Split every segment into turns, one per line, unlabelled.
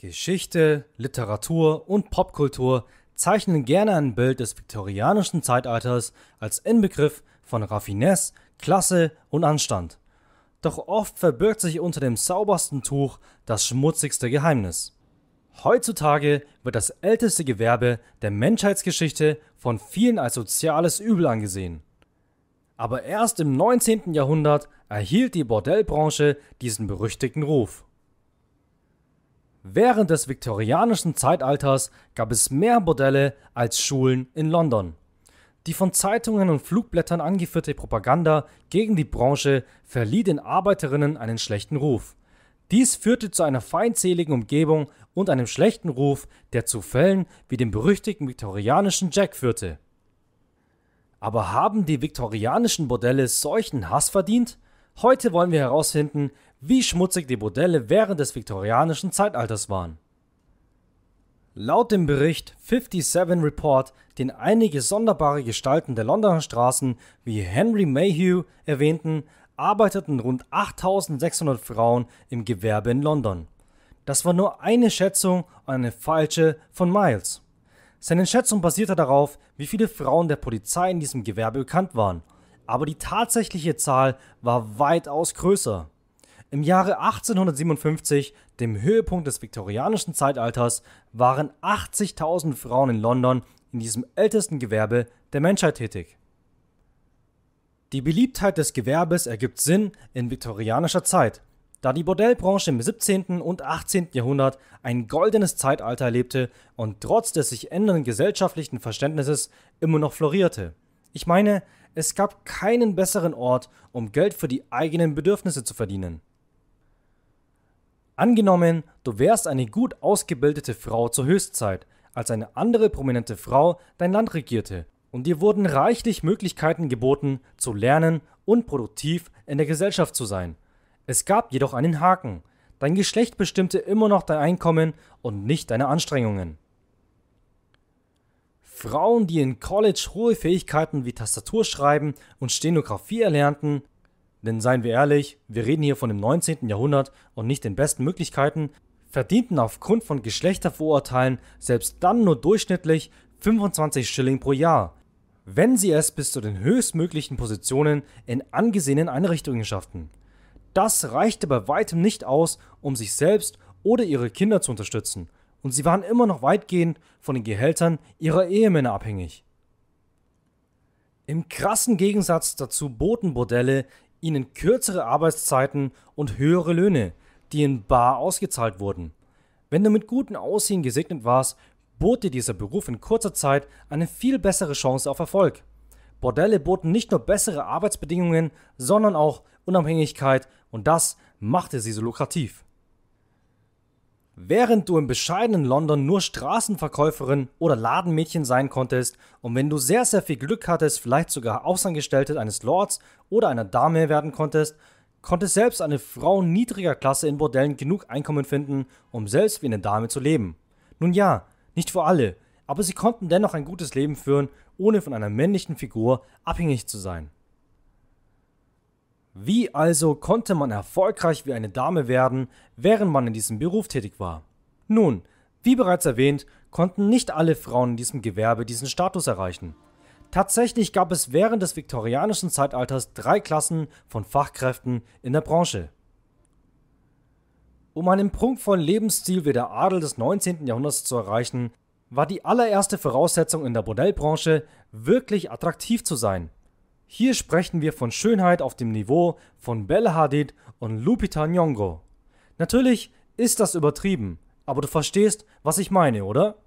Geschichte, Literatur und Popkultur zeichnen gerne ein Bild des viktorianischen Zeitalters als Inbegriff von Raffinesse, Klasse und Anstand. Doch oft verbirgt sich unter dem saubersten Tuch das schmutzigste Geheimnis. Heutzutage wird das älteste Gewerbe der Menschheitsgeschichte von vielen als soziales Übel angesehen. Aber erst im 19. Jahrhundert erhielt die Bordellbranche diesen berüchtigten Ruf. Während des viktorianischen Zeitalters gab es mehr Bordelle als Schulen in London. Die von Zeitungen und Flugblättern angeführte Propaganda gegen die Branche verlieh den Arbeiterinnen einen schlechten Ruf. Dies führte zu einer feindseligen Umgebung und einem schlechten Ruf, der zu Fällen wie dem berüchtigten viktorianischen Jack führte. Aber haben die viktorianischen Bordelle solchen Hass verdient? Heute wollen wir herausfinden, wie schmutzig die Bordelle während des viktorianischen Zeitalters waren. Laut dem Bericht 57 Report, den einige sonderbare Gestalten der Londoner Straßen wie Henry Mayhew erwähnten, arbeiteten rund 8600 Frauen im Gewerbe in London. Das war nur eine Schätzung und eine falsche von Miles. Seine Schätzung basierte darauf, wie viele Frauen der Polizei in diesem Gewerbe bekannt waren, aber die tatsächliche Zahl war weitaus größer. Im Jahre 1857, dem Höhepunkt des viktorianischen Zeitalters, waren 80.000 Frauen in London in diesem ältesten Gewerbe der Menschheit tätig. Die Beliebtheit des Gewerbes ergibt Sinn in viktorianischer Zeit, da die Bordellbranche im 17. und 18. Jahrhundert ein goldenes Zeitalter erlebte und trotz des sich ändernden gesellschaftlichen Verständnisses immer noch florierte. Ich meine, es gab keinen besseren Ort, um Geld für die eigenen Bedürfnisse zu verdienen. Angenommen, du wärst eine gut ausgebildete Frau zur Höchstzeit, als eine andere prominente Frau dein Land regierte, und dir wurden reichlich Möglichkeiten geboten, zu lernen und produktiv in der Gesellschaft zu sein. Es gab jedoch einen Haken. Dein Geschlecht bestimmte immer noch dein Einkommen und nicht deine Anstrengungen. Frauen, die in College hohe Fähigkeiten wie Tastaturschreiben und Stenografie erlernten, denn seien wir ehrlich, wir reden hier von dem 19. Jahrhundert und nicht den besten Möglichkeiten, verdienten aufgrund von Geschlechtervorurteilen selbst dann nur durchschnittlich 25 Schilling pro Jahr, wenn sie es bis zu den höchstmöglichen Positionen in angesehenen Einrichtungen schafften. Das reichte bei weitem nicht aus, um sich selbst oder ihre Kinder zu unterstützen, und sie waren immer noch weitgehend von den Gehältern ihrer Ehemänner abhängig. Im krassen Gegensatz dazu boten Bordelle ihnen kürzere Arbeitszeiten und höhere Löhne, die in bar ausgezahlt wurden. Wenn du mit gutem Aussehen gesegnet warst, bot dir dieser Beruf in kurzer Zeit eine viel bessere Chance auf Erfolg. Bordelle boten nicht nur bessere Arbeitsbedingungen, sondern auch Unabhängigkeit und das machte sie so lukrativ. Während du im bescheidenen London nur Straßenverkäuferin oder Ladenmädchen sein konntest und wenn du sehr, sehr viel Glück hattest, vielleicht sogar Ausangestellte eines Lords oder einer Dame werden konntest, konnte selbst eine Frau niedriger Klasse in Bordellen genug Einkommen finden, um selbst wie eine Dame zu leben. Nun ja, nicht für alle, aber sie konnten dennoch ein gutes Leben führen, ohne von einer männlichen Figur abhängig zu sein. Wie also konnte man erfolgreich wie eine Dame werden, während man in diesem Beruf tätig war? Nun, wie bereits erwähnt, konnten nicht alle Frauen in diesem Gewerbe diesen Status erreichen. Tatsächlich gab es während des viktorianischen Zeitalters drei Klassen von Fachkräften in der Branche. Um einen prunkvollen Lebensstil wie der Adel des 19. Jahrhunderts zu erreichen, war die allererste Voraussetzung in der Bordellbranche, wirklich attraktiv zu sein. Hier sprechen wir von Schönheit auf dem Niveau von Bella Hadid und Lupita Nyong'o. Natürlich ist das übertrieben, aber du verstehst, was ich meine, oder?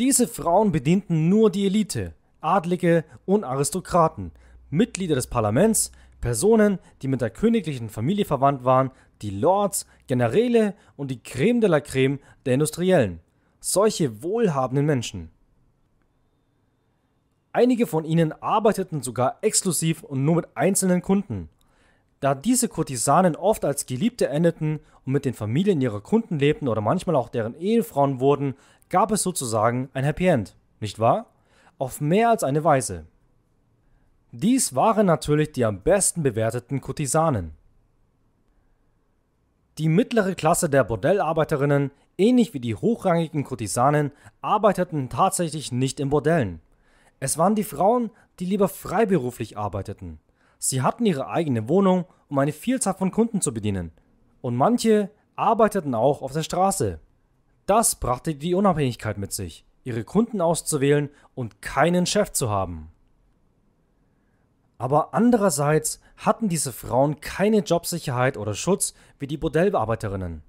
Diese Frauen bedienten nur die Elite, Adlige und Aristokraten, Mitglieder des Parlaments, Personen, die mit der königlichen Familie verwandt waren, die Lords, Generäle und die Creme de la Creme der Industriellen. Solche wohlhabenden Menschen. Einige von ihnen arbeiteten sogar exklusiv und nur mit einzelnen Kunden. Da diese Kurtisanen oft als Geliebte endeten und mit den Familien ihrer Kunden lebten oder manchmal auch deren Ehefrauen wurden, gab es sozusagen ein Happy End, nicht wahr? Auf mehr als eine Weise. Dies waren natürlich die am besten bewerteten Kurtisanen. Die mittlere Klasse der Bordellarbeiterinnen, ähnlich wie die hochrangigen Kurtisanen, arbeiteten tatsächlich nicht in Bordellen. Es waren die Frauen, die lieber freiberuflich arbeiteten. Sie hatten ihre eigene Wohnung, um eine Vielzahl von Kunden zu bedienen. Und manche arbeiteten auch auf der Straße. Das brachte die Unabhängigkeit mit sich, ihre Kunden auszuwählen und keinen Chef zu haben. Aber andererseits hatten diese Frauen keine Jobsicherheit oder Schutz wie die Bordellarbeiterinnen.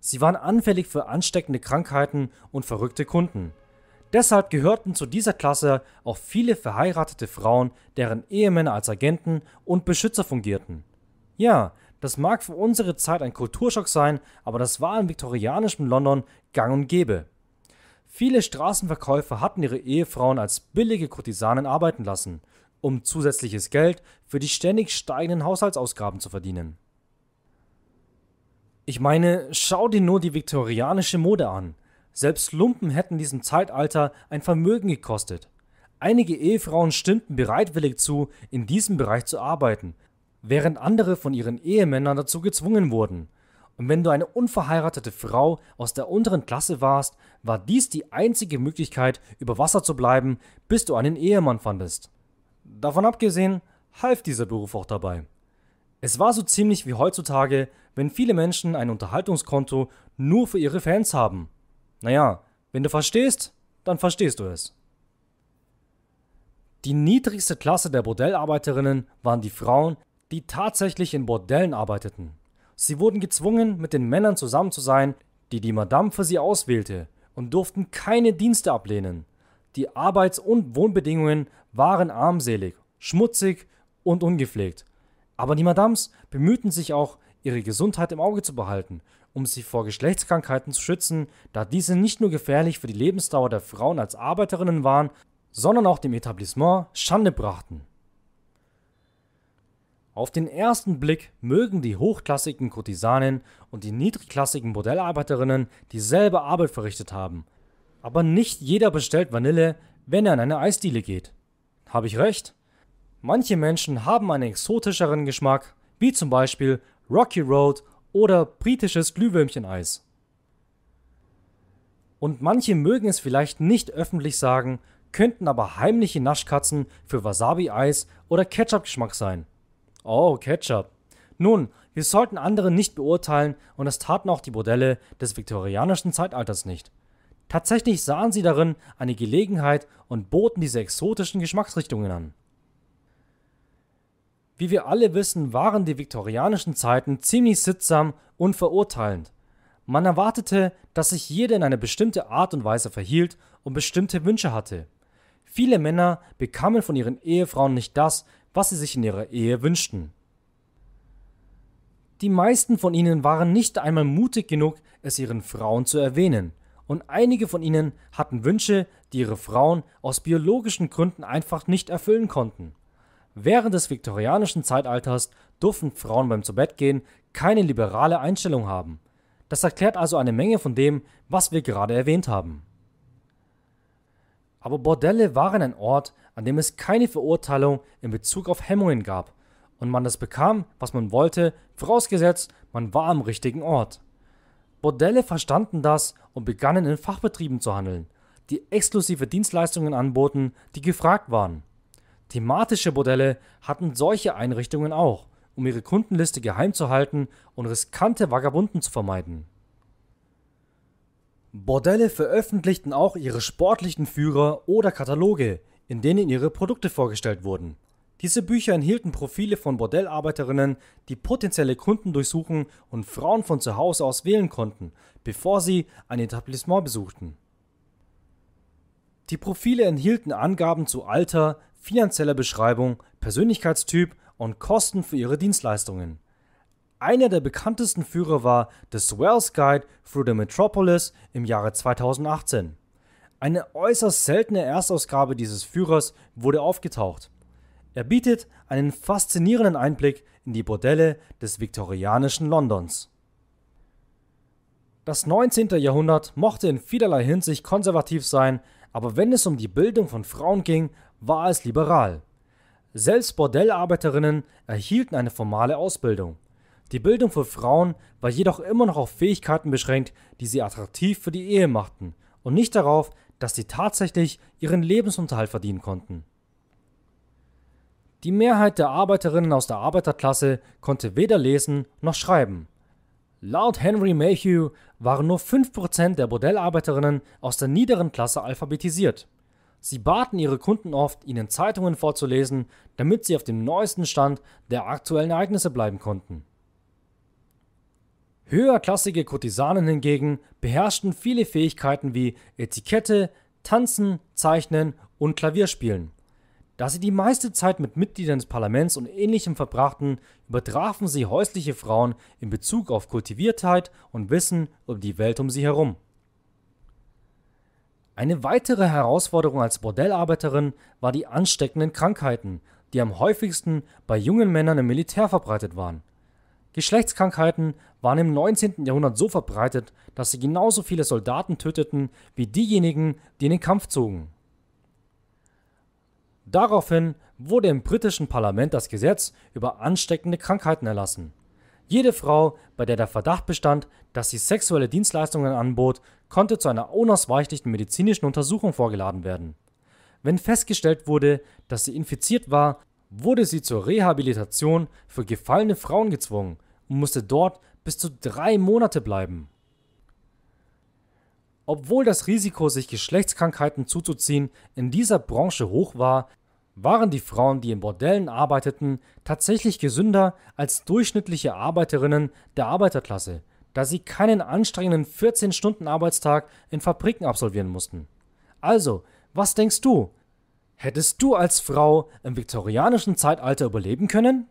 Sie waren anfällig für ansteckende Krankheiten und verrückte Kunden. Deshalb gehörten zu dieser Klasse auch viele verheiratete Frauen, deren Ehemänner als Agenten und Beschützer fungierten. Ja, das mag für unsere Zeit ein Kulturschock sein, aber das war im viktorianischen London gang und gäbe. Viele Straßenverkäufer hatten ihre Ehefrauen als billige Kurtisanen arbeiten lassen um zusätzliches Geld für die ständig steigenden Haushaltsausgaben zu verdienen. Ich meine, schau dir nur die viktorianische Mode an. Selbst Lumpen hätten diesem Zeitalter ein Vermögen gekostet. Einige Ehefrauen stimmten bereitwillig zu, in diesem Bereich zu arbeiten, während andere von ihren Ehemännern dazu gezwungen wurden. Und wenn du eine unverheiratete Frau aus der unteren Klasse warst, war dies die einzige Möglichkeit, über Wasser zu bleiben, bis du einen Ehemann fandest. Davon abgesehen half dieser Beruf auch dabei. Es war so ziemlich wie heutzutage, wenn viele Menschen ein Unterhaltungskonto nur für ihre Fans haben. Naja, wenn du verstehst, dann verstehst du es. Die niedrigste Klasse der Bordellarbeiterinnen waren die Frauen, die tatsächlich in Bordellen arbeiteten. Sie wurden gezwungen, mit den Männern zusammen zu sein, die die Madame für sie auswählte, und durften keine Dienste ablehnen. Die Arbeits- und Wohnbedingungen waren armselig, schmutzig und ungepflegt. Aber die Madams bemühten sich auch, ihre Gesundheit im Auge zu behalten, um sie vor Geschlechtskrankheiten zu schützen, da diese nicht nur gefährlich für die Lebensdauer der Frauen als Arbeiterinnen waren, sondern auch dem Etablissement Schande brachten. Auf den ersten Blick mögen die hochklassigen Kurtisanen und die niedrigklassigen Modellarbeiterinnen dieselbe Arbeit verrichtet haben, aber nicht jeder bestellt Vanille, wenn er in eine Eisdiele geht. Habe ich recht? Manche Menschen haben einen exotischeren Geschmack, wie zum Beispiel Rocky Road oder britisches Glühwürmcheneis. Und manche mögen es vielleicht nicht öffentlich sagen, könnten aber heimliche Naschkatzen für Wasabi-Eis oder Ketchup-Geschmack sein. Oh, Ketchup. Nun, wir sollten andere nicht beurteilen und das taten auch die Bordelle des viktorianischen Zeitalters nicht. Tatsächlich sahen sie darin eine Gelegenheit und boten diese exotischen Geschmacksrichtungen an. Wie wir alle wissen, waren die viktorianischen Zeiten ziemlich sittsam und verurteilend. Man erwartete, dass sich jeder in eine bestimmte Art und Weise verhielt und bestimmte Wünsche hatte. Viele Männer bekamen von ihren Ehefrauen nicht das, was sie sich in ihrer Ehe wünschten. Die meisten von ihnen waren nicht einmal mutig genug, es ihren Frauen zu erwähnen, und einige von ihnen hatten Wünsche, die ihre Frauen aus biologischen Gründen einfach nicht erfüllen konnten. Während des viktorianischen Zeitalters durften Frauen beim Zubettgehen keine liberale Einstellung haben. Das erklärt also eine Menge von dem, was wir gerade erwähnt haben. Aber Bordelle waren ein Ort, an dem es keine Verurteilung in Bezug auf Hemmungen gab und man das bekam, was man wollte, vorausgesetzt, man war am richtigen Ort. Bordelle verstanden das und begannen in Fachbetrieben zu handeln, die exklusive Dienstleistungen anboten, die gefragt waren. Thematische Bordelle hatten solche Einrichtungen auch, um ihre Kundenliste geheim zu halten und riskante Vagabunden zu vermeiden. Bordelle veröffentlichten auch ihre sportlichen Führer oder Kataloge, in denen ihre Produkte vorgestellt wurden. Diese Bücher enthielten Profile von Bordellarbeiterinnen, die potenzielle Kunden durchsuchen und Frauen von zu Hause aus wählen konnten, bevor sie ein Etablissement besuchten. Die Profile enthielten Angaben zu Alter, finanzieller Beschreibung, Persönlichkeitstyp und Kosten für ihre Dienstleistungen. Einer der bekanntesten Führer war The Swells Guide Through the Metropolis im Jahre 2018. Eine äußerst seltene Erstausgabe dieses Führers wurde aufgetaucht. Er bietet einen faszinierenden Einblick in die Bordelle des viktorianischen Londons. Das 19. Jahrhundert mochte in vielerlei Hinsicht konservativ sein, aber wenn es um die Bildung von Frauen ging, war es liberal. Selbst Bordellarbeiterinnen erhielten eine formale Ausbildung. Die Bildung für Frauen war jedoch immer noch auf Fähigkeiten beschränkt, die sie attraktiv für die Ehe machten und nicht darauf, dass sie tatsächlich ihren Lebensunterhalt verdienen konnten. Die Mehrheit der Arbeiterinnen aus der Arbeiterklasse konnte weder lesen noch schreiben. Laut Henry Mayhew waren nur 5% der Bordellarbeiterinnen aus der niederen Klasse alphabetisiert. Sie baten ihre Kunden oft, ihnen Zeitungen vorzulesen, damit sie auf dem neuesten Stand der aktuellen Ereignisse bleiben konnten. Höherklassige Kurtisanen hingegen beherrschten viele Fähigkeiten wie Etikette, Tanzen, Zeichnen und Klavierspielen. Da sie die meiste Zeit mit Mitgliedern des Parlaments und ähnlichem verbrachten, übertrafen sie häusliche Frauen in Bezug auf Kultiviertheit und Wissen über die Welt um sie herum. Eine weitere Herausforderung als Bordellarbeiterin war die ansteckenden Krankheiten, die am häufigsten bei jungen Männern im Militär verbreitet waren. Geschlechtskrankheiten waren im 19. Jahrhundert so verbreitet, dass sie genauso viele Soldaten töteten wie diejenigen, die in den Kampf zogen. Daraufhin wurde im britischen Parlament das Gesetz über ansteckende Krankheiten erlassen. Jede Frau, bei der der Verdacht bestand, dass sie sexuelle Dienstleistungen anbot, konnte zu einer unausweichlichen medizinischen Untersuchung vorgeladen werden. Wenn festgestellt wurde, dass sie infiziert war, wurde sie zur Rehabilitation für gefallene Frauen gezwungen und musste dort bis zu drei Monate bleiben. Obwohl das Risiko, sich Geschlechtskrankheiten zuzuziehen, in dieser Branche hoch war, waren die Frauen, die in Bordellen arbeiteten, tatsächlich gesünder als durchschnittliche Arbeiterinnen der Arbeiterklasse, da sie keinen anstrengenden 14-Stunden-Arbeitstag in Fabriken absolvieren mussten. Also, was denkst du? Hättest du als Frau im viktorianischen Zeitalter überleben können?